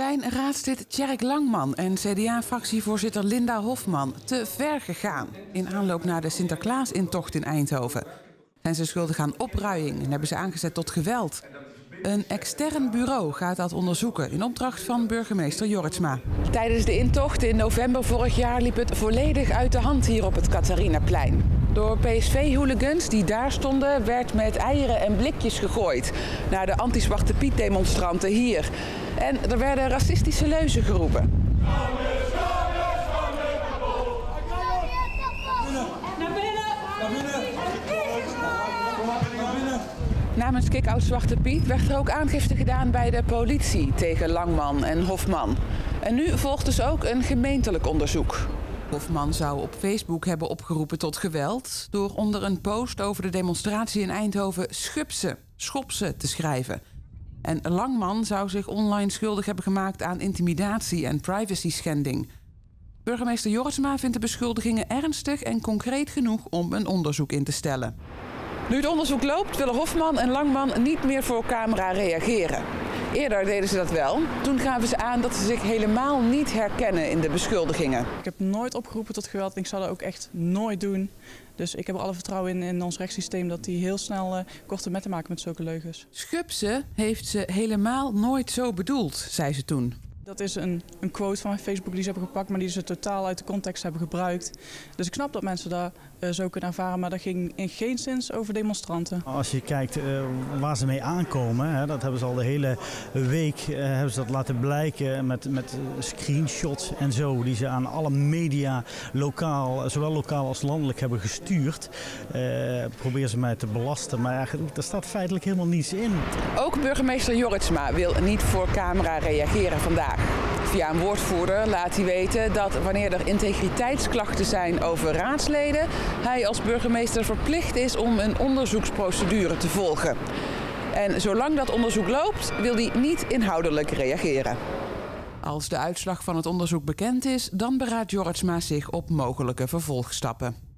Zijn raadslid Tjerk Langman en CDA-fractievoorzitter Linda Hofman te ver gegaan in aanloop naar de Sinterklaasintocht in Eindhoven? Zijn ze schuldig aan opruiing en hebben ze aangezet tot geweld? Een extern bureau gaat dat onderzoeken in opdracht van burgemeester Jorritsma. Tijdens de intocht in november vorig jaar liep het volledig uit de hand hier op het Catharinaplein. Door PSV-hooligans die daar stonden werd met eieren en blikjes gegooid naar de anti-Zwarte Piet-demonstranten hier. En er werden racistische leuzen geroepen. Namens Kick-Out Zwarte Piet werd er ook aangifte gedaan bij de politie tegen Langman en Hofman. En nu volgt dus ook een gemeentelijk onderzoek. Hofman zou op Facebook hebben opgeroepen tot geweld door onder een post over de demonstratie in Eindhoven schubse, schopse te schrijven. En Langman zou zich online schuldig hebben gemaakt aan intimidatie en privacy schending. Burgemeester Jorisma vindt de beschuldigingen ernstig en concreet genoeg om een onderzoek in te stellen. Nu het onderzoek loopt, willen Hofman en Langman niet meer voor camera reageren. Eerder deden ze dat wel. Toen gaven ze aan dat ze zich helemaal niet herkennen in de beschuldigingen. Ik heb nooit opgeroepen tot geweld en ik zal dat ook echt nooit doen. Dus ik heb er alle vertrouwen in, in ons rechtssysteem dat die heel snel uh, korte metten maken met zulke leugens. Schubse heeft ze helemaal nooit zo bedoeld, zei ze toen. Dat is een, een quote van Facebook die ze hebben gepakt, maar die ze totaal uit de context hebben gebruikt. Dus ik snap dat mensen dat uh, zo kunnen ervaren, maar dat ging in geen zins over demonstranten. Als je kijkt uh, waar ze mee aankomen, hè, dat hebben ze al de hele week uh, hebben ze dat laten blijken met, met screenshots en zo, die ze aan alle media lokaal, zowel lokaal als landelijk hebben gestuurd. proberen ze mij te belasten, maar eigenlijk, daar staat feitelijk helemaal niets in. Ook burgemeester Jorritsma wil niet voor camera reageren vandaag. Via een woordvoerder laat hij weten dat wanneer er integriteitsklachten zijn over raadsleden, hij als burgemeester verplicht is om een onderzoeksprocedure te volgen. En zolang dat onderzoek loopt, wil hij niet inhoudelijk reageren. Als de uitslag van het onderzoek bekend is, dan beraadt Jorritsma zich op mogelijke vervolgstappen.